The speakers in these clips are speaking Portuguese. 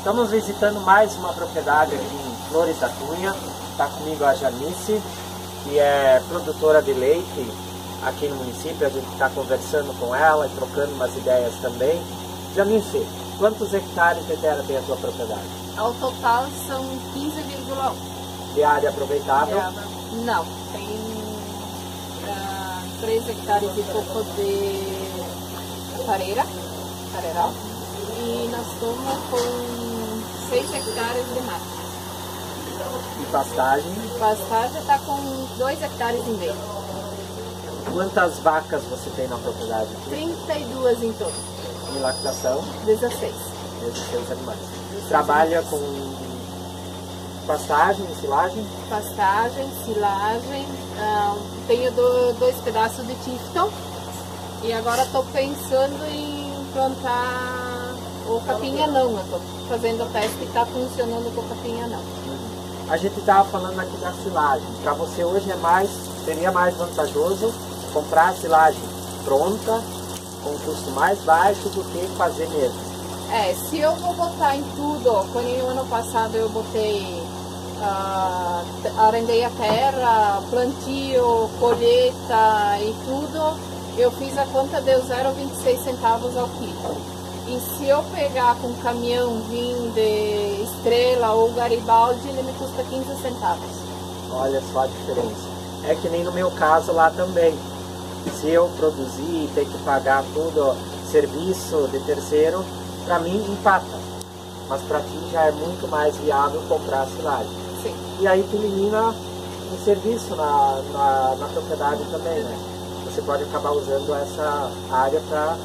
Estamos visitando mais uma propriedade aqui em Flores da Cunha. Está comigo a Janice, que é produtora de leite aqui no município. A gente está conversando com ela e trocando umas ideias também. Janice, quantos hectares de terra tem a sua propriedade? Ao total são 15,1. De área aproveitável? Não, tem uh, 3 hectares e pouco de fareira, fareiral, e nós estamos com 6 hectares de mato. E pastagem? Pastagem está com 2 hectares e meio. Quantas vacas você tem na propriedade? 32 em todo. E lactação? 16. 16 animais. Trabalha com pastagem, silagem? Pastagem, silagem. Uh, tenho do, dois pedaços de Tifton. E agora estou pensando em plantar o capim anão. Estou fazendo o teste e está funcionando com o capim anão. A gente estava falando aqui da silagem. Para você hoje é mais, seria mais vantajoso comprar a silagem pronta, com custo mais baixo do que fazer mesmo. É, se eu vou botar em tudo, quando no ano passado eu botei, uh, arrendei a terra, plantio, colheita e tudo, eu fiz a conta deu 0,26 centavos ao quilo. E se eu pegar com caminhão vindo de Estrela ou Garibaldi, ele me custa 15 centavos. Olha só a diferença. É que nem no meu caso lá também. Se eu produzir e ter que pagar tudo, serviço de terceiro, para mim empata. Mas para ti já é muito mais viável comprar a silagem. Sim. E aí tu elimina o serviço na, na, na propriedade também, né? Você pode acabar usando essa área para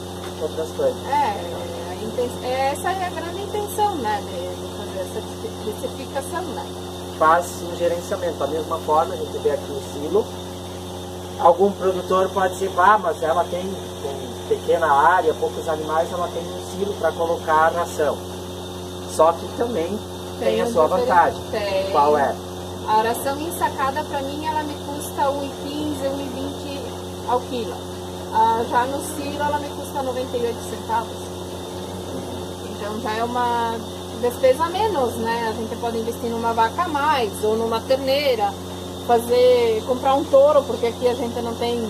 outras coisas. É, essa é a grande intenção, né, de, fazer essa diversificação, né. Faz o gerenciamento, da mesma forma, a gente vê aqui o silo, algum produtor pode dizer, ah, mas ela tem pequena área, poucos animais, ela tem um silo para colocar a ração. Só que também tem, tem a sua vantagem. Tem. Qual é? A ração ensacada para mim ela me custa 1,15, 1,20 ao quilo. Ah, já no silo ela me custa 98 centavos. Então já é uma despesa a menos, né? A gente pode investir numa vaca a mais ou numa terneira, fazer, comprar um touro, porque aqui a gente não tem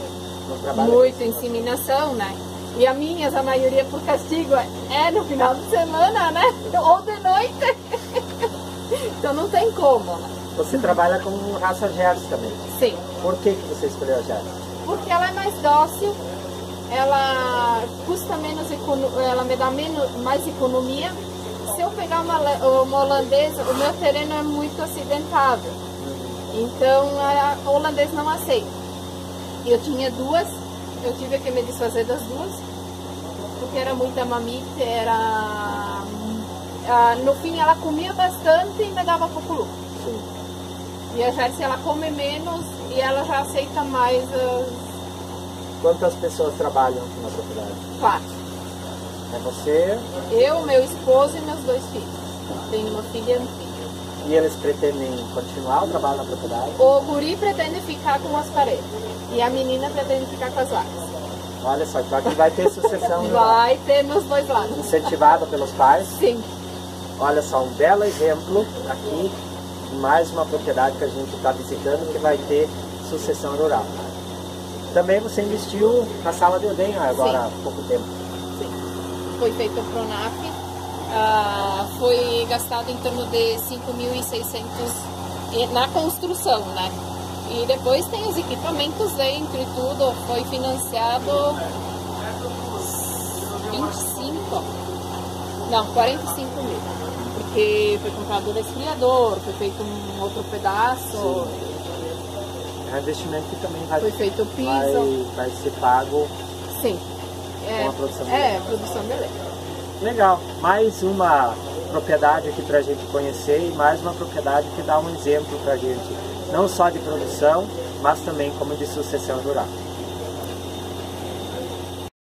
muita inseminação, né? E a minhas, a maioria por castigo, é no final de semana, né? Ou de noite. então não tem como. Né? Você trabalha com raça Jersey também? Sim. Por que, que você escolheu a Jersey? Porque ela é mais dócil, ela custa menos, ela me dá menos, mais economia. Se eu pegar uma, uma holandesa, o meu terreno é muito acidentado. Então a holandesa não aceita. Eu tinha duas, eu tive que me desfazer das duas, porque era muita mamite, era. no fim ela comia bastante e me dava pouco lucro. E a Jersey ela come menos e ela já aceita mais as Quantas pessoas trabalham aqui na propriedade? Quatro. É você? Eu, meu esposo e meus dois filhos. Tenho uma filha e um filho. E eles pretendem continuar o trabalho na propriedade? O guri pretende ficar com as paredes. E a menina pretende ficar com as vacas. Olha só, então aqui vai ter sucessão. vai ter nos dois lados. Incentivada pelos pais? Sim. Olha só, um belo exemplo aqui, mais uma propriedade que a gente está visitando que vai ter sucessão rural. Também você investiu na sala de ordenha agora Sim. há pouco tempo. Sim. Foi feito o Pronaf. Ah, foi gastado em torno de 5.600 na construção, né? E depois tem os equipamentos dentro e tudo. Foi financiado 25, não, 45 mil. Porque foi comprado o resfriador, foi feito um outro pedaço. Sim é um investimento que também vai, Foi feito o piso. vai, vai ser pago Sim. É, com a produção de É, produção de leite. Legal. Mais uma propriedade aqui para a gente conhecer e mais uma propriedade que dá um exemplo para a gente, não só de produção, mas também como de sucessão rural.